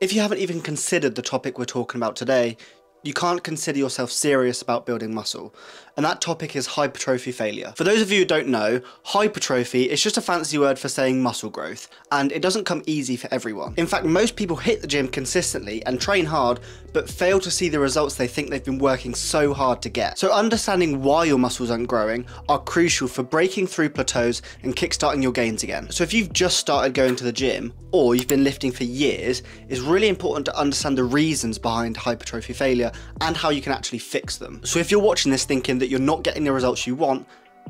If you haven't even considered the topic we're talking about today, you can't consider yourself serious about building muscle, and that topic is hypertrophy failure. For those of you who don't know, hypertrophy is just a fancy word for saying muscle growth, and it doesn't come easy for everyone. In fact, most people hit the gym consistently and train hard, but fail to see the results they think they've been working so hard to get. So understanding why your muscles aren't growing are crucial for breaking through plateaus and kickstarting your gains again. So if you've just started going to the gym, or you've been lifting for years, it's really important to understand the reasons behind hypertrophy failure and how you can actually fix them. So if you're watching this thinking that you're not getting the results you want,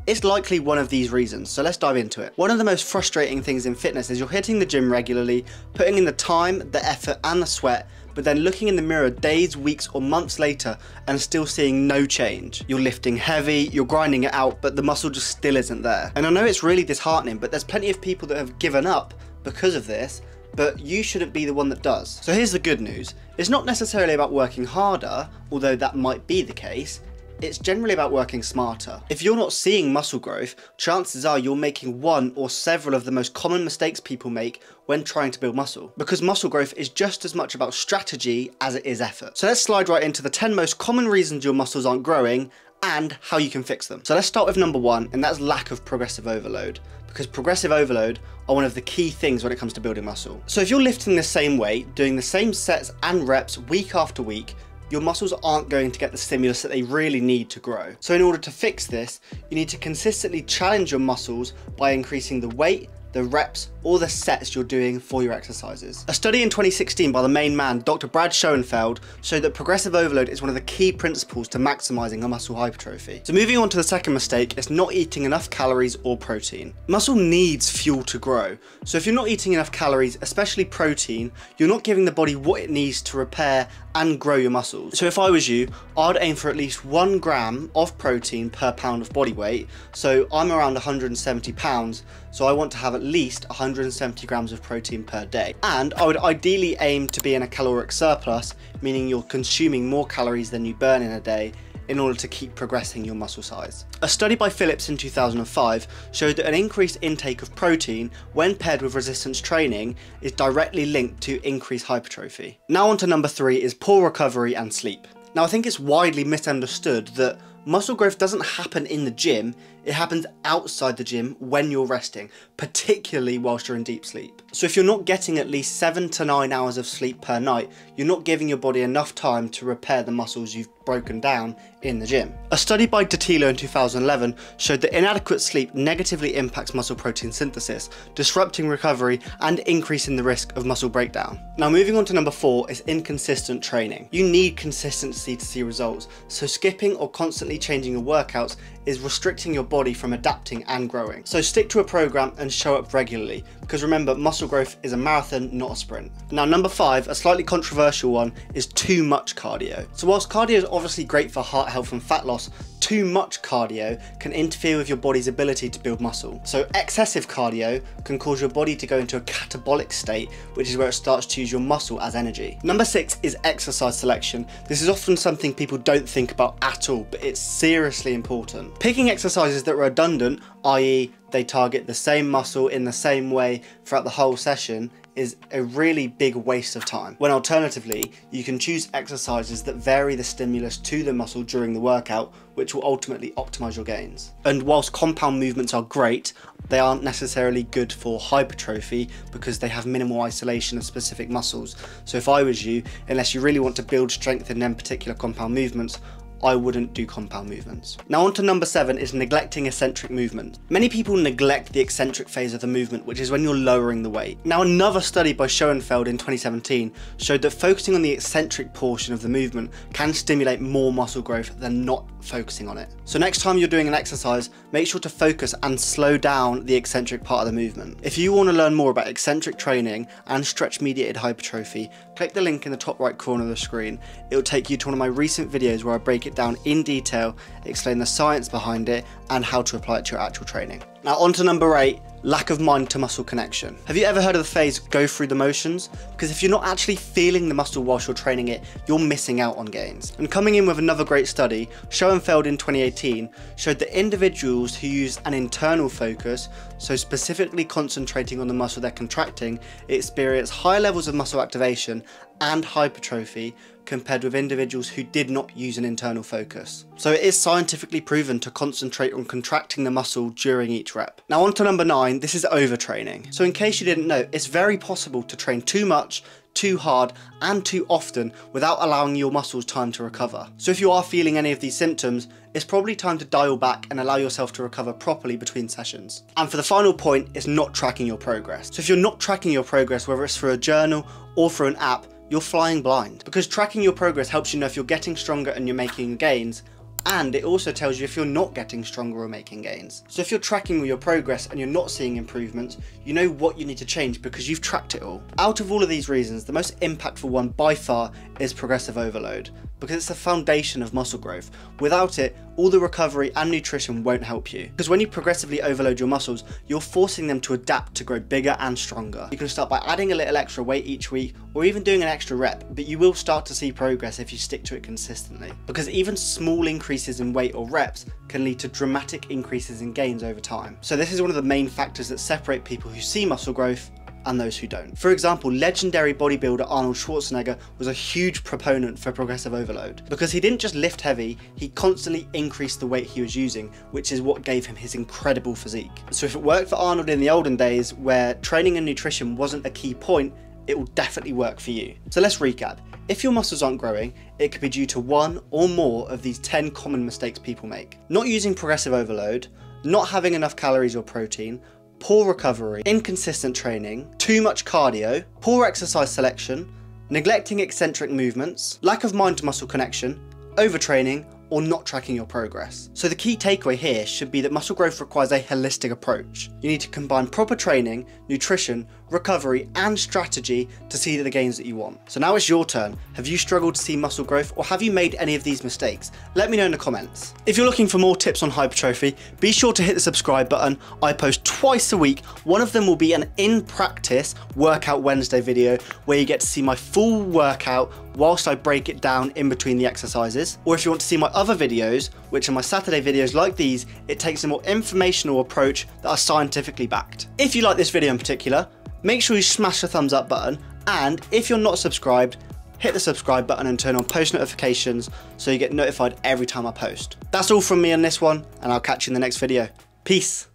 it's likely one of these reasons, so let's dive into it. One of the most frustrating things in fitness is you're hitting the gym regularly, putting in the time, the effort and the sweat, but then looking in the mirror days, weeks or months later and still seeing no change. You're lifting heavy, you're grinding it out, but the muscle just still isn't there. And I know it's really disheartening, but there's plenty of people that have given up because of this, but you shouldn't be the one that does. So here's the good news. It's not necessarily about working harder, although that might be the case, it's generally about working smarter. If you're not seeing muscle growth, chances are you're making one or several of the most common mistakes people make when trying to build muscle. Because muscle growth is just as much about strategy as it is effort. So let's slide right into the 10 most common reasons your muscles aren't growing and how you can fix them. So let's start with number one, and that's lack of progressive overload. Because progressive overload are one of the key things when it comes to building muscle. So if you're lifting the same weight, doing the same sets and reps week after week, your muscles aren't going to get the stimulus that they really need to grow. So in order to fix this, you need to consistently challenge your muscles by increasing the weight, the reps, or the sets you're doing for your exercises. A study in 2016 by the main man, Dr. Brad Schoenfeld, showed that progressive overload is one of the key principles to maximizing a muscle hypertrophy. So moving on to the second mistake, it's not eating enough calories or protein. Muscle needs fuel to grow, so if you're not eating enough calories, especially protein, you're not giving the body what it needs to repair and grow your muscles. So if I was you, I'd aim for at least one gram of protein per pound of body weight. So I'm around 170 pounds, so I want to have at least 170 grams of protein per day. And I would ideally aim to be in a caloric surplus, meaning you're consuming more calories than you burn in a day in order to keep progressing your muscle size. A study by Phillips in 2005 showed that an increased intake of protein when paired with resistance training is directly linked to increased hypertrophy. Now on to number three is poor recovery and sleep. Now I think it's widely misunderstood that muscle growth doesn't happen in the gym, it happens outside the gym when you're resting, particularly whilst you're in deep sleep. So if you're not getting at least 7 to 9 hours of sleep per night, you're not giving your body enough time to repair the muscles you've broken down in the gym. A study by Dattilo in 2011 showed that inadequate sleep negatively impacts muscle protein synthesis, disrupting recovery and increasing the risk of muscle breakdown. Now moving on to number 4 is inconsistent training. You need consistency to see results, so skipping or constantly changing your workouts is restricting your body from adapting and growing. So stick to a program and show up regularly because remember muscle growth is a marathon not a sprint. Now number 5, a slightly controversial one is too much cardio. So whilst cardio is obviously great for heart health and fat loss, too much cardio can interfere with your body's ability to build muscle. So excessive cardio can cause your body to go into a catabolic state, which is where it starts to use your muscle as energy. Number six is exercise selection. This is often something people don't think about at all, but it's seriously important. Picking exercises that are redundant, i.e. they target the same muscle in the same way throughout the whole session is a really big waste of time. When alternatively, you can choose exercises that vary the stimulus to the muscle during the workout, which will ultimately optimize your gains. And whilst compound movements are great, they aren't necessarily good for hypertrophy because they have minimal isolation of specific muscles. So if I was you, unless you really want to build strength in them particular compound movements, I wouldn't do compound movements. Now on to number seven is neglecting eccentric movement. Many people neglect the eccentric phase of the movement, which is when you're lowering the weight. Now another study by Schoenfeld in 2017 showed that focusing on the eccentric portion of the movement can stimulate more muscle growth than not focusing on it. So next time you're doing an exercise, make sure to focus and slow down the eccentric part of the movement. If you want to learn more about eccentric training and stretch mediated hypertrophy, click the link in the top right corner of the screen. It will take you to one of my recent videos where I break it down in detail, explain the science behind it and how to apply it to your actual training. Now on to number eight, lack of mind to muscle connection. Have you ever heard of the phrase go through the motions? Because if you're not actually feeling the muscle whilst you're training it, you're missing out on gains. And coming in with another great study, Schoenfeld in 2018 showed that individuals who use an internal focus, so specifically concentrating on the muscle they're contracting, experience high levels of muscle activation and hypertrophy compared with individuals who did not use an internal focus. So it is scientifically proven to concentrate on contracting the muscle during each rep. Now on to number nine, this is overtraining. So in case you didn't know, it's very possible to train too much too hard and too often without allowing your muscles time to recover. So if you are feeling any of these symptoms, it's probably time to dial back and allow yourself to recover properly between sessions. And for the final point it's not tracking your progress. So if you're not tracking your progress, whether it's through a journal or through an app, you're flying blind. Because tracking your progress helps you know if you're getting stronger and you're making gains, and it also tells you if you're not getting stronger or making gains. So if you're tracking all your progress and you're not seeing improvements, you know what you need to change because you've tracked it all. Out of all of these reasons, the most impactful one by far is progressive overload because it's the foundation of muscle growth. Without it, all the recovery and nutrition won't help you. Because when you progressively overload your muscles, you're forcing them to adapt to grow bigger and stronger. You can start by adding a little extra weight each week or even doing an extra rep, but you will start to see progress if you stick to it consistently. Because even small increases in weight or reps can lead to dramatic increases in gains over time. So this is one of the main factors that separate people who see muscle growth and those who don't. For example, legendary bodybuilder Arnold Schwarzenegger was a huge proponent for progressive overload because he didn't just lift heavy, he constantly increased the weight he was using, which is what gave him his incredible physique. So if it worked for Arnold in the olden days where training and nutrition wasn't a key point, it will definitely work for you. So let's recap. If your muscles aren't growing, it could be due to one or more of these 10 common mistakes people make. Not using progressive overload, not having enough calories or protein, poor recovery, inconsistent training, too much cardio, poor exercise selection, neglecting eccentric movements, lack of mind-muscle connection, overtraining, or not tracking your progress. So the key takeaway here should be that muscle growth requires a holistic approach. You need to combine proper training, nutrition, recovery and strategy to see the gains that you want. So now it's your turn. Have you struggled to see muscle growth or have you made any of these mistakes? Let me know in the comments. If you're looking for more tips on hypertrophy, be sure to hit the subscribe button. I post twice a week. One of them will be an in practice workout Wednesday video where you get to see my full workout whilst I break it down in between the exercises. Or if you want to see my other videos, which are my Saturday videos like these, it takes a more informational approach that are scientifically backed. If you like this video in particular, make sure you smash the thumbs up button and if you're not subscribed, hit the subscribe button and turn on post notifications so you get notified every time I post. That's all from me on this one and I'll catch you in the next video. Peace.